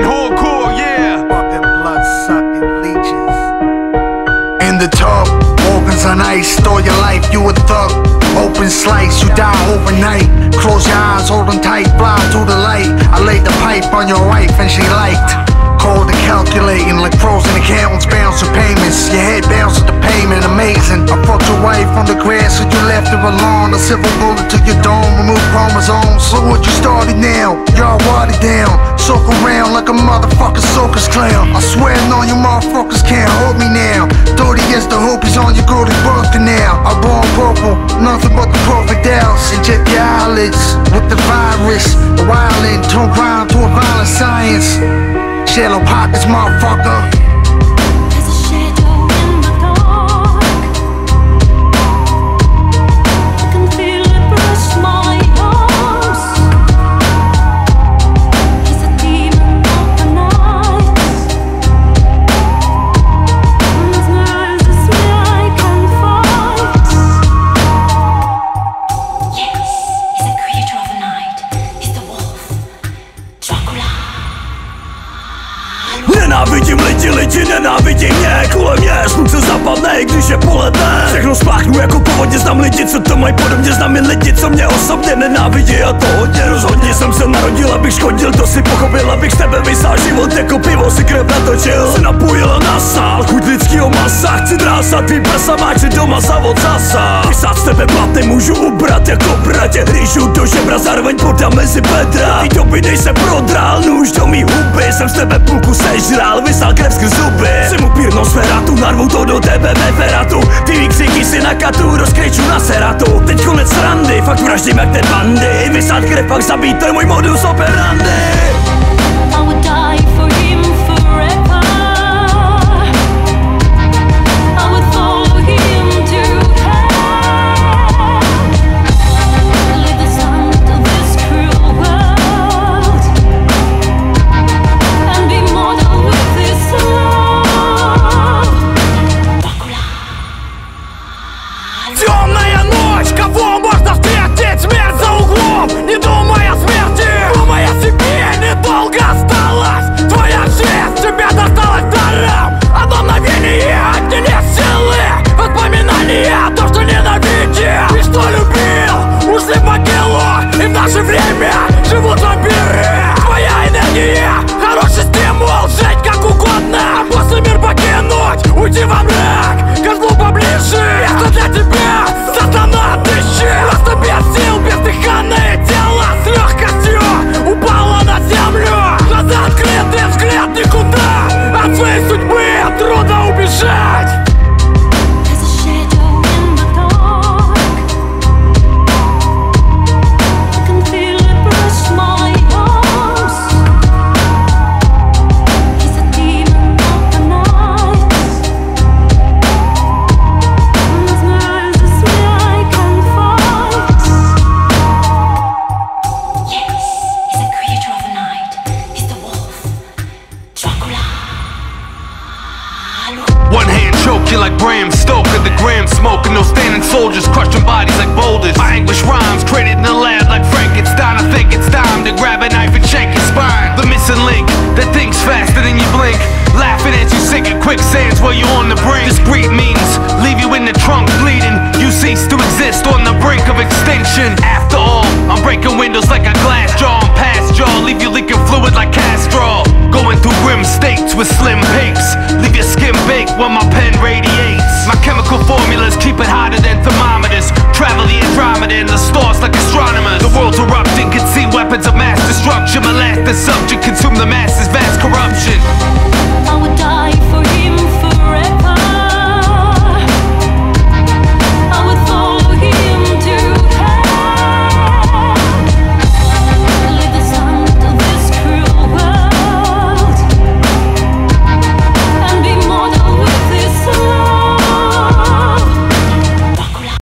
Brooklyn hardcore, yeah. Fucking blood sucking leeches. In the tub, organs on ice, store your life, you a thug. Open slice, you die overnight. Close your eyes, hold them tight, fly to the light. I laid the pipe on your wife and she liked. Cold and calculating like frozen accountants bounce for payments. Your head bounce with the payment, amazing. Left alone. A silver bullet to your dome, remove chromosomes. So what you started now, y'all watered down. Soak around like a motherfucking circus clown. I swear none you motherfuckers can't hold me now. Dirty as the hope is on your girl's birth now. I born purple, nothing but the perfect else. Inject your eyelids with the virus. The violin turn crime to a violent science. Shallow pockets, motherfucker. Nenávidím lidi, lidi nenávidí mě. Kolem mě slunce zapadne, i když je poledne. Všechno spláchnu jako povodně, znám lidi, co to mají podobně Znám jen lidi, co mě osobně nenávidí. A to hodně Rozhodně jsem se narodil, abych škodil, to si pochopil Abych z tebe vysál život, jako pivo si krev natočil. Se napojila na sál, chuť lidskýho masa Chci drásat prsa, si doma zavod zasa. Vysát z tebe plat nemůžu ubrat, jako bratě Rýžu do žebra, zároveň podám mezi bedra. Ty doby, než se prodral, nůž do mý huby Jsem z tebe půlku sežral, vysál krev skrz zuby. Jsem upírnou sfératu, narvu to do tebe neferatu Ty výkřiky si na katu, rozkryču na seratu. Teď konec srandy, fakt vraždím jak ten bandy. Vysát krev, pak zabít, to je můj modus operandi like Bram Stoker, the gram smoking. No standing soldiers crushing bodies like boulders. My English rhymes created in the lab like Frankenstein. I think it's time to grab a knife and shake your spine. The missing link that thinks faster than you blink. Laughing as you sink in quicksands while you're on the brink. Discreet means leave you in the trunk bleeding. You cease to exist on the brink of extinction. After all, I'm breaking windows like a glass jaw. I'm past jaw, leave you leaking fluid like Castro. Going through grim states with slim pace. Leave your skin baked while my pen the subject consume the masses,